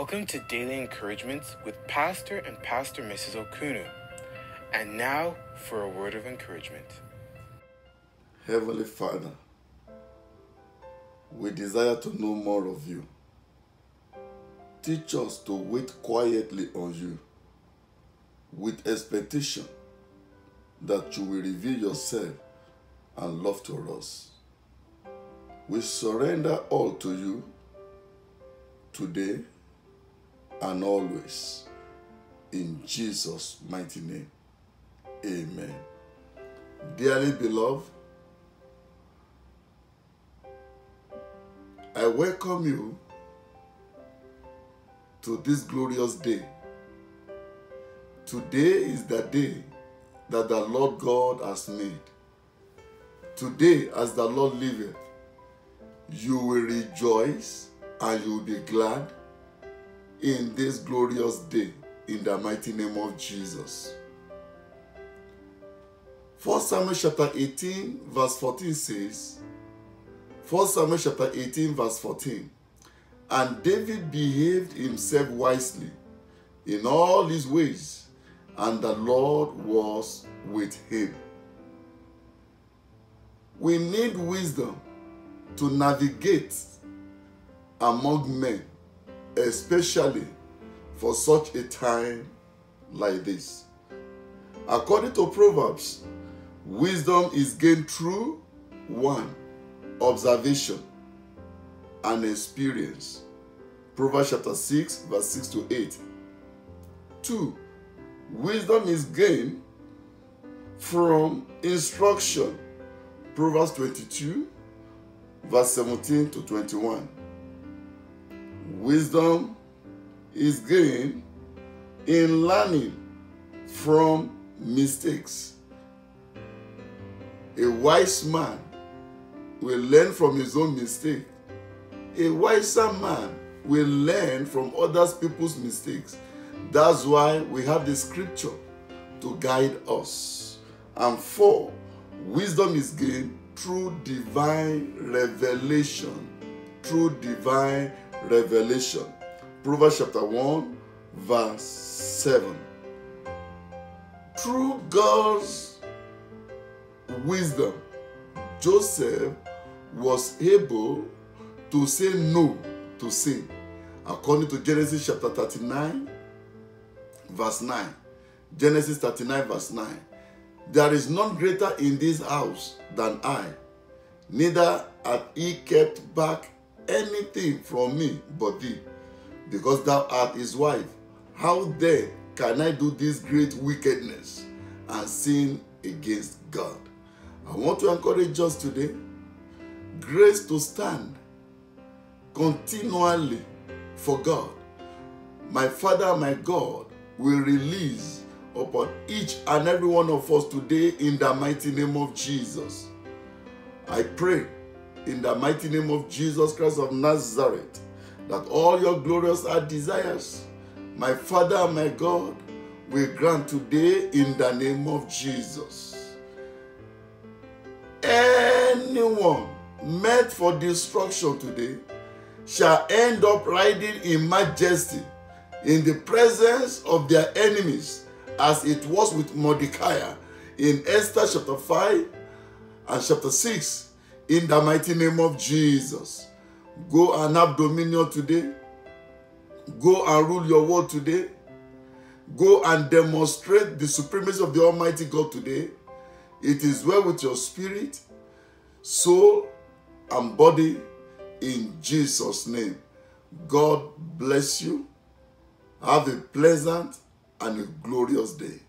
Welcome to Daily Encouragements with Pastor and Pastor Mrs. Okunnu. And now for a word of encouragement. Heavenly Father, we desire to know more of you. Teach us to wait quietly on you with expectation that you will reveal yourself and love to us. We surrender all to you today and always. In Jesus' mighty name. Amen. Dearly beloved, I welcome you to this glorious day. Today is the day that the Lord God has made. Today, as the Lord liveth, you will rejoice and you will be glad in this glorious day in the mighty name of Jesus. 1 Samuel chapter 18, verse 14 says, 1 Samuel chapter 18, verse 14, and David behaved himself wisely in all his ways, and the Lord was with him. We need wisdom to navigate among men especially for such a time like this. According to Proverbs, wisdom is gained through one, observation and experience. Proverbs chapter 6, verse 6 to 8. Two, wisdom is gained from instruction. Proverbs 22, verse 17 to 21. Wisdom is gained in learning from mistakes. A wise man will learn from his own mistake. A wiser man will learn from other people's mistakes. That's why we have the scripture to guide us. And four, wisdom is gained through divine revelation. Through divine revelation. Proverbs chapter 1, verse 7. Through God's wisdom, Joseph was able to say no to sin. According to Genesis chapter 39, verse 9. Genesis 39, verse 9. There is none greater in this house than I, neither hath he kept back anything from me but thee, because thou art his wife. How then can I do this great wickedness and sin against God? I want to encourage us today grace to stand continually for God. My Father, my God, will release upon each and every one of us today in the mighty name of Jesus. I pray in the mighty name of Jesus Christ of Nazareth that all your glorious desires, my Father, my God, will grant today in the name of Jesus. Anyone meant for destruction today shall end up riding in majesty in the presence of their enemies, as it was with Mordecai in Esther chapter 5 and chapter 6, in the mighty name of Jesus. Go and have dominion today. Go and rule your world today. Go and demonstrate the supremacy of the Almighty God today. It is well with your spirit, soul, and body in Jesus' name. God bless you. Have a pleasant and a glorious day.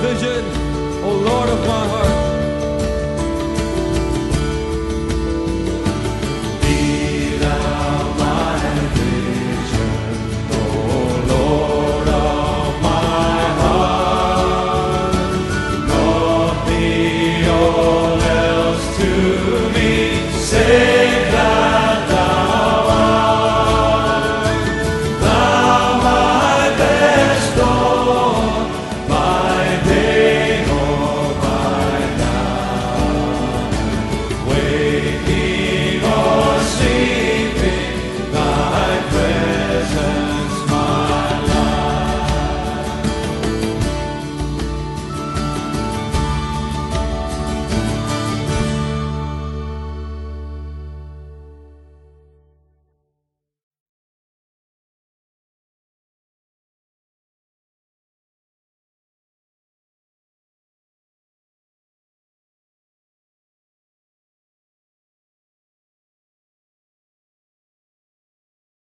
Vision, O Lord of my heart.